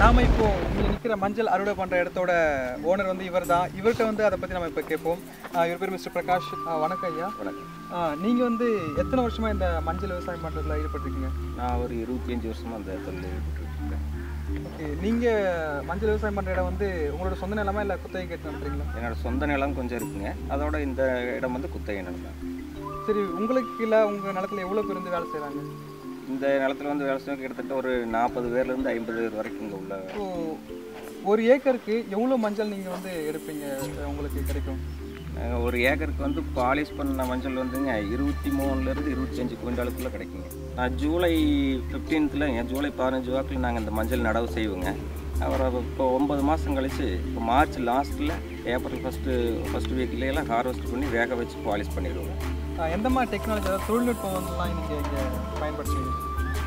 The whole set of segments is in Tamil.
இருக்கிற மஞ்சள் அறுவடை பண்ணுற இடத்தோட ஓனர் வந்து இவர் தான் இவர்கிட்ட வந்து அதை பற்றி நம்ம இப்போ கேட்போம். இவர் பேர் மிஸ்டர் பிரகாஷ். வணக்கம் ஐயா. வணக்கம். நீங்கள் வந்து எத்தனை வருஷமாக இந்த மஞ்சள் விவசாயம் பண்ணுறதுல ஈடுபட்டிருக்கீங்க? நான் ஒரு இருபத்தஞ்சி வருஷமாக அந்த தொழில் ஈடுபட்டுருக்கேன். ஓகே நீங்கள் மஞ்சள் விவசாயம் பண்ணுற இடம் வந்து உங்களோட சொந்த நிலமா இல்லை குத்தகை கேட்டு நடத்துறீங்களா என்னோட சொந்த நிலம் கொஞ்சம் இருக்குங்க. அதோட இந்த இடம் வந்து குத்தகை நிலம் சரி உங்களுக்கு இல்லை உங்கள் நிலத்துல எவ்வளோ பேர் வந்து வேலை செய்கிறாங்க இந்த நிலத்துல வந்து வேலை செய்ய கிட்டத்தட்ட ஒரு நாற்பது பேர்லேருந்து ஐம்பது பேர் வரைக்கும் இங்கே உள்ள ஒரு ஏக்கருக்கு எவ்வளோ மஞ்சள் நீங்கள் வந்து எடுப்பீங்க? உங்களுக்கு கிடைக்கும்? ஒரு ஏக்கருக்கு வந்து பாலிஷ் பண்ண மஞ்சள் வந்துங்க இருபத்தி மூணுலேருந்து இருபத்தஞ்சி குவிண்டாலுக்குள்ளே கிடைக்குங்க. நான் ஜூலை ஃபிஃப்டீன்த்தில் ஜூலை பதினஞ்சு வாக்கில் நாங்கள் இந்த மஞ்சள் நடவு செய்வோங்க. அப்புறம் இப்போ ஒன்பது மாதம் கழிச்சு இப்போ மார்ச் லாஸ்ட்டில் ஏப்ரல் ஃபஸ்ட்டு ஃபஸ்ட் வீக்லேயெல்லாம் ஹார்வெஸ்ட் பண்ணி வேக வச்சு பாலிஷ் பண்ணிடுவோங்க. எந்த மாதிரி டெக்னாலஜி அதாவது தொழில்நுட்பம் வந்துலாம் நீங்கள் இங்கே பயன்படுத்துவீங்க?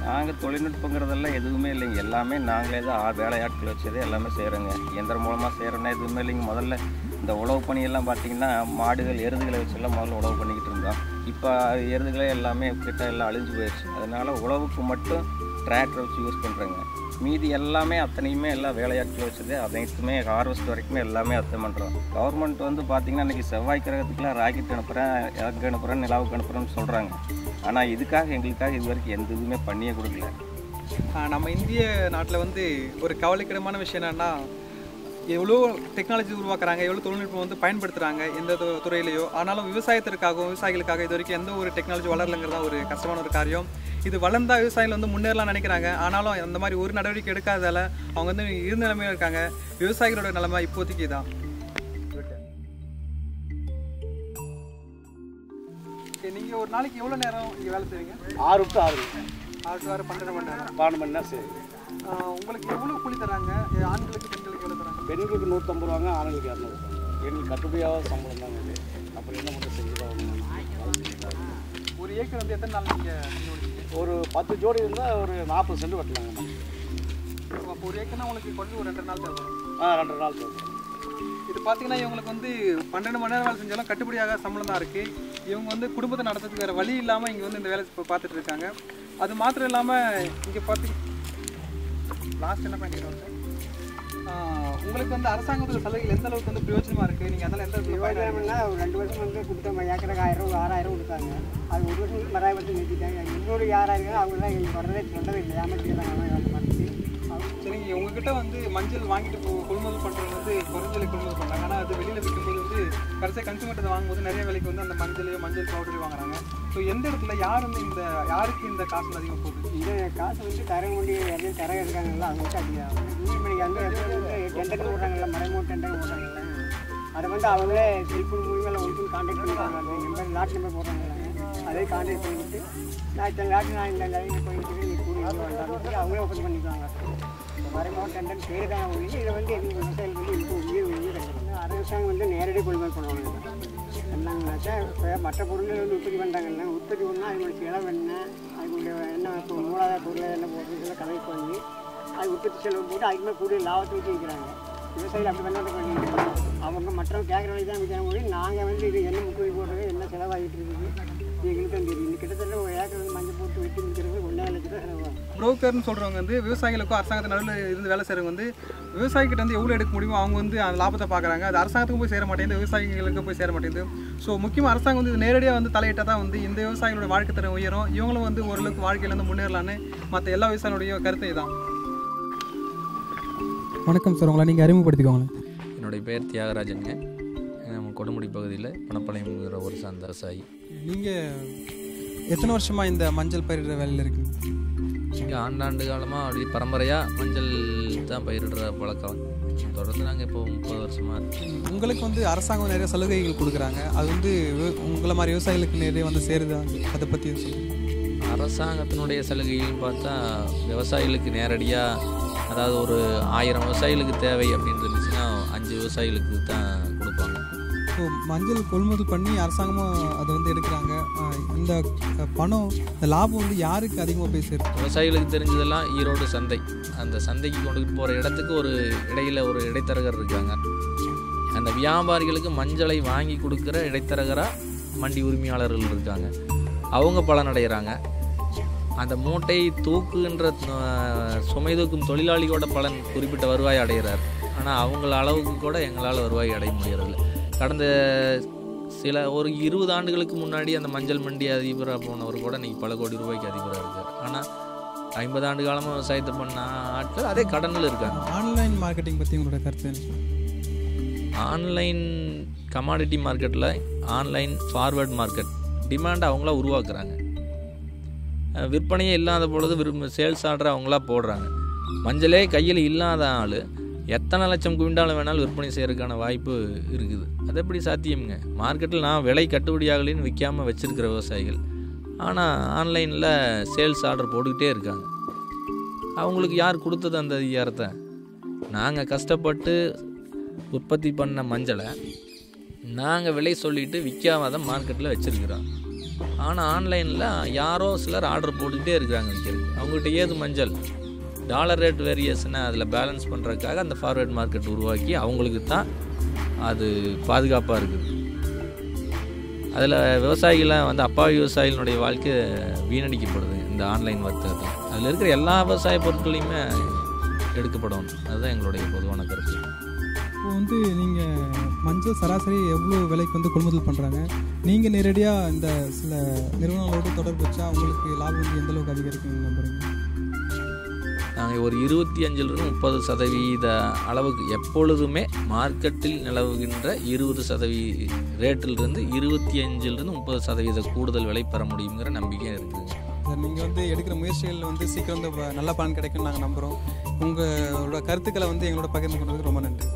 நாங்கள் தொழில்நுட்பங்கிறதெல்லாம் எதுவுமே இல்லைங்க. எல்லாமே நாங்களே தான் ஆ- வேலையாட்கள் வச்சதே எல்லாமே செய்கிறோங்க இயந்திரம் மூலமாக செய்கிறோன்னா எதுவுமே இல்லைங்க. முதல்ல இந்த உழவு பணியெல்லாம் பார்த்தீங்கன்னா மாடுகள் எருதுகளை வச்செல்லாம் முதல்ல உழவு பண்ணிக்கிட்டு இருந்தோம். இப்போ எருதுகளே எல்லாமே கிட்ட எல்லாம் அழிஞ்சு போயிடுச்சு அதனால் உழவுக்கு மட்டும் டிராக்டர் வச்சு யூஸ் பண்ணுறேங்க மீதி எல்லாமே அத்தனையுமே எல்லாம் வேலையாட்கள் வச்சது அனைத்துமே ஹார்வெஸ்ட் வரைக்குமே எல்லாமே அர்த்தம் பண்ணுறோம் கவர்மெண்ட் வந்து பார்த்திங்கன்னா இன்றைக்கி செவ்வாய் கிரகத்துக்குலாம் ராக்கெட் அனுப்புகிறேன் எங்கே அனுப்புகிறேன் நிலாவுக்கு அனுப்புகிறேன்னு சொல்கிறாங்க ஆனால் இதுக்காக எங்களுக்காக இது வரைக்கும் எந்த இதுவுமே பண்ணியே கொடுக்கல நம்ம இந்திய நாட்டில் வந்து ஒரு கவலைக்கிடமான விஷயம் என்னென்னா எவ்வளோ டெக்னாலஜி உருவாக்குறாங்க எவ்வளோ தொழில்நுட்பம் வந்து பயன்படுத்துகிறாங்க எந்த துறையிலையோ. ஆனாலும் விவசாயத்திற்காகவும் விவசாயிகளுக்காக இது வரைக்கும் எந்த ஒரு டெக்னாலஜி வளரலைங்கிறது ஒரு கஷ்டமான ஒரு காரியம். இது வளர்ந்தா விவசாயிகள் வந்து முன்னேறலாம் நினைக்கிறாங்க. ஆனாலும் அந்த மாதிரி ஒரு நடவடிக்கை எடுக்காததால் அவங்க வந்து இருந்த நிலைமையில இருக்காங்க. விவசாயிகளோட நிலைமை இப்போதைக்கு தான் நீங்கள் ஒரு நாளைக்கு எவ்வளோ நேரம் இங்கே வேலை செய்வீங்க ஆறு டு ஆறு. ஆறு to ஆறு பன்னெண்டு மணி நேரம். பன்னெண்டு மணி நேரம் சரி உங்களுக்கு எவ்வளோ கூலி தராங்க? ஆண்களுக்கு பெண்களுக்கு எவ்வளோ தராங்க? பெண்களுக்கு நூற்றம்பது ரூபாங்க ஆண்களுக்கு இரநூறு. எங்களுக்கு கட்டுப்படியாக சம்பளம் தாங்க இது. அப்புறம் என்ன மட்டும் செஞ்சு தான் ஆகணும். ஒரு ஏக்கர் வந்து எத்தனை நாள் நீங்கள் ஒரு பத்து ஜோடி இருந்தால் ஒரு நாற்பது சென்ட் வெட்டலாங்க. அப்போ ஒரு ஏக்கர்னா உங்களுக்கு கொஞ்சம் ஒரு ரெண்டு நாள் தேவைப்படும் ஆ ரெண்டு நாள் தேவை. இது பார்த்தீங்கன்னா இவங்களுக்கு வந்து பன்னெண்டு மணி நேரம் வேலை செஞ்சாலும் கட்டுப்படியாக சம்பளம் தான் இருக்குது இவங்க வந்து குடும்பத்தை நடத்துறதுக்கு வேறு வழி இல்லாமல் இங்கே வந்து இந்த வேலை இப்போ பார்த்துட்டு இருக்காங்க. அது மாத்திரம் இல்லாமல் இங்கே பார்த்து லாஸ்ட் என்ன பண்ணிடுவாங்க உங்களுக்கு வந்து அரசாங்கத்தோட சலுகைகள் எந்த அளவுக்கு வந்து பிரயோஜனமாக இருக்குது நீங்கள் அதனால் எந்த இடத்துல ஒரு ரெண்டு வருஷம் வந்து கொடுத்தோம் ஏக்கருக்கு ஆயிரம் ரூபா ஆறாயிரம் கொடுத்தாங்க. அது ஒரு வருஷம் வந்து நிறுத்திட்டாங்க. இன்னொரு யாராயிரம் அவங்க தான் எங்களுக்கு வர்றதே சொல்லவே இல்லை. ஏமாற்றிக்கிறாங்க சரிங்க உங்ககிட்ட வந்து மஞ்சள் வாங்கிட்டு போ கொள்முதல் பண்ணுறது வந்து குறைஞ்ச விலை கொள்முதல் பண்ணுறாங்க ஆனால் அது வெளியில் விற்கும்போது வந்து கடைசியாக கன்சூமர்கிட்ட வாங்கும்போது நிறைய விலைக்கு வந்து அந்த மஞ்சள் மஞ்சள் பவுடரையோ வாங்குறாங்க. ஸோ எந்த இடத்துல யார் வந்து இந்த யாருக்கு இந்த காசு அதிகமாக போகுது? இந்த காசு வந்து தர வேண்டிய யாரையும் தர இருக்காங்கல்ல வந்து அதிகம் யூஸ் பண்ணி அந்த இடத்துல வந்து டெண்டர் விடுறாங்கல்ல மறைமூட் டெண்டர் விடுறாங்கல்ல அதை வந்து அவங்களே செல்ஃபோன் மூலியமாக ஒன்று கான்டாக்ட் பண்ணுறாங்க நம்பர் லாட் நம்பர் போடுறாங்கல்ல. அதே கான்டாக்ட் பண்ணிட்டு நான் இத்தனை நாட்டு நான் இந்த லைனில் போயிட்டு நீ கூடி அவங்களே ஓப்பன் பண்ணிக்குவாங்க மறைமுக டெண்டர் பேர் தான் ஒழிஞ்சு இதை வந்து எங்கள் விவசாயிகள் வந்து எனக்கு உயிர் உயிர் கிடைக்கும் அரசாங்கம் வந்து நேரடி கொள்முதல் பண்ணுவாங்க. என்னங்கன்னாக்கா இப்போ மற்ற பொருள்கள் வந்து உற்பத்தி பண்ணுறாங்கல்ல உற்பத்தி பண்ணால் அதனுடைய செலவு என்ன அதுக்குடைய என்ன இப்போ மூலாதார பொருள் என்ன போடுறதுல கலெக்ட் பண்ணி அது உற்பத்தி செலவு போட்டு அதுக்கு மேலே கூடிய லாபத்தை வச்சு விற்கிறாங்க விவசாயிகள் அப்படி பண்ணாத பண்ணிட்டு அவங்க மற்றவங்க கேட்குற வழி தான் விற்கிறாங்க நாங்கள் வந்து இது என்ன முக்கிய போடுறது என்ன செலவாகிட்டு இருக்குது எங்களுக்கு தான் கிட்டத்தட்ட ஒரு ஏக்கர் வந்து மஞ்சள் போட்டு வெட்டி விற்கிறது ஒன்றே லட்ச ரூபா செலவாகும் புரோக்கர்னு சொல்கிறவங்க வந்து விவசாயிகளுக்கும் அரசாங்கத்து நடுவில் இருந்து வேலை செய்கிறவங்க வந்து விவசாயிகிட்ட வந்து எவ்வளோ எடுக்க முடியுமோ அவங்க வந்து அந்த லாபத்தை பார்க்குறாங்க அது அரசாங்கத்துக்கும் போய் சேர மாட்டேங்குது விவசாயிகளுக்கு போய் சேர மாட்டேங்குது. ஸோ முக்கியமாக அரசாங்கம் வந்து இது நேரடியாக வந்து தலையிட்டால் தான் வந்து இந்த விவசாயிகளோட வாழ்க்கை தரம் உயரும். இவங்களும் வந்து ஓரளவுக்கு வாழ்க்கையில வந்து முன்னேறலான்னு மற்ற எல்லா விவசாயிகளுடைய கருத்து இதுதான். வணக்கம் சார். உங்களை நீங்கள் அறிமுகப்படுத்திக்கோங்களேன். என்னுடைய பேர் தியாகராஜனுங்க. நம்ம கொடுமுடி பகுதியில் பணப்பாளையம்ங்கிற ஒரு சார்ந்த விவசாயி. நீங்கள் எத்தனை வருஷமாக இந்த மஞ்சள் பயிரிடுற வேலையில் இருக்கீங்க? இங்கே ஆண்டாண்டு காலமாக அப்படி பரம்பரையாக மஞ்சள் தான் பயிரிடுற பழக்கம். தொடர்ந்து நாங்கள் இப்போ முப்பது வருஷமாக உங்களுக்கு வந்து அரசாங்கம் நிறைய சலுகைகள் கொடுக்குறாங்க. அது வந்து உங்களை மாதிரி விவசாயிகளுக்கு நிறைய வந்து சேருதா? அதை பற்றி சொல்லுங்கள் அரசாங்கத்தினுடைய சலுகைகள்னு பார்த்தா விவசாயிகளுக்கு நேரடியாக அதாவது ஒரு ஆயிரம் விவசாயிகளுக்கு தேவை அப்படின்னு இருந்துச்சுன்னா அஞ்சு விவசாயிகளுக்கு தான் கொடுப்பாங்க. ஸோ மஞ்சள் கொள்முதல் பண்ணி அரசாங்கமும் அதை வந்து எடுக்கிறாங்க. இந்த பணம் இந்த லாபம் வந்து யாருக்கு அதிகமாக போய் சேரும்? விவசாயிகளுக்கு தெரிஞ்சதெல்லாம் ஈரோடு சந்தை. அந்த சந்தைக்கு கொண்டுகிட்டு போகிற இடத்துக்கு ஒரு இடையில் ஒரு இடைத்தரகர் இருக்காங்க. அந்த வியாபாரிகளுக்கு மஞ்சளை வாங்கி கொடுக்குற இடைத்தரகராக மண்டி உரிமையாளர்கள் இருக்காங்க. அவங்க பலனடைகிறாங்க. அந்த மூட்டை தூக்குகின்ற சுமை தூக்கும் தொழிலாளியோட பலன் குறிப்பிட்ட வருவாய் அடைகிறார். ஆனால் அவங்கள அளவுக்கு கூட எங்களால் வருவாய் அடைய முடியறதில்லை. கடந்த சில ஒரு இருபது ஆண்டுகளுக்கு முன்னாடி அந்த மஞ்சள் மண்டி அதிபராக போனவர் கூட இன்னைக்கு பல கோடி ரூபாய்க்கு அதிபராக இருக்கார். ஆனால் ஐம்பது ஆண்டு காலமாக விவசாயத்தை பண்ண ஆட்கள் அதே கடனில் இருக்காங்க. ஆன்லைன் மார்க்கெட்டிங் பற்றி உங்களோட கருத்து? ஆன்லைன் கமாடிட்டி மார்க்கெட்டில் ஆன்லைன் ஃபார்வர்ட் மார்க்கெட் டிமாண்ட் அவங்களா உருவாக்குறாங்க. விற்பனையே இல்லாத பொழுது விரும்ப சேல்ஸ் ஆர்டர் அவங்களா போடுறாங்க. மஞ்சளே கையில் இல்லாத ஆள் எத்தனை லட்சம் குவிண்டாலும் வேணாலும் விற்பனை செய்கிறதுக்கான வாய்ப்பு இருக்குது. அது எப்படி சாத்தியம்ங்க? மார்க்கெட்டில் நான் விலை கட்டுப்படியாகலின்னு விற்காமல் வச்சுருக்கிற விவசாயிகள். ஆனால் ஆன்லைனில் சேல்ஸ் ஆர்டர் போட்டுக்கிட்டே இருக்காங்க. அவங்களுக்கு யார் கொடுத்தது அந்த அதிகாரத்தை? நாங்கள் கஷ்டப்பட்டு உற்பத்தி பண்ண மஞ்சளை நாங்கள் விலை சொல்லிட்டு விற்காம தான் மார்க்கெட்டில் வச்சுருக்கிறோம். ஆனால் ஆன்லைனில் யாரோ சிலர் ஆர்டர் போட்டுக்கிட்டே இருக்கிறாங்க விற்கிறது அவங்ககிட்ட ஏது மஞ்சள்? டாலர் ரேட் வேரியேஷனை அதில் பேலன்ஸ் பண்ணுறதுக்காக அந்த ஃபார்வேர்ட் மார்க்கெட் உருவாக்கி அவங்களுக்கு தான் அது பாதுகாப்பாக இருக்குது. அதில் விவசாயிகளை வந்து அப்பாவி விவசாயிகளுடைய வாழ்க்கை வீணடிக்கப்படுது இந்த ஆன்லைன் வர்த்தகத்தில். அதில் இருக்கிற எல்லா விவசாய பொருட்களையுமே எடுக்கப்படும் அதுதான் எங்களுடைய பொதுவான கருத்து. இப்போ வந்து நீங்கள் மஞ்சள் சராசரி எவ்வளோ விலைக்கு வந்து கொள்முதல் பண்ணுறாங்க நீங்கள் நேரடியாக இந்த சில நிறுவனங்களோடு தொடர்பு வச்சா உங்களுக்கு லாபம் வந்து எந்த அளவுக்கு நம்புறீங்க? நாங்கள் ஒரு இருபத்தி அஞ்சிலிருந்து முப்பது சதவீத அளவுக்கு எப்பொழுதுமே மார்க்கெட்டில் நிலவுகின்ற இருபது சதவீ ரேட்டிலிருந்து இருபத்தி அஞ்சிலிருந்து முப்பது சதவீத கூடுதல் விலை பெற முடியுங்கிற நம்பிக்கை இருக்குது. நீங்கள் வந்து எடுக்கிற முயற்சிகள் வந்து சீக்கிரம் வந்து நல்ல பலன் கிடைக்கும்னு நாங்கள் நம்புகிறோம் உங்களோட கருத்துக்களை வந்து எங்களோட பகிர்ந்து கொண்டதுக்கு ரொம்ப நன்றி.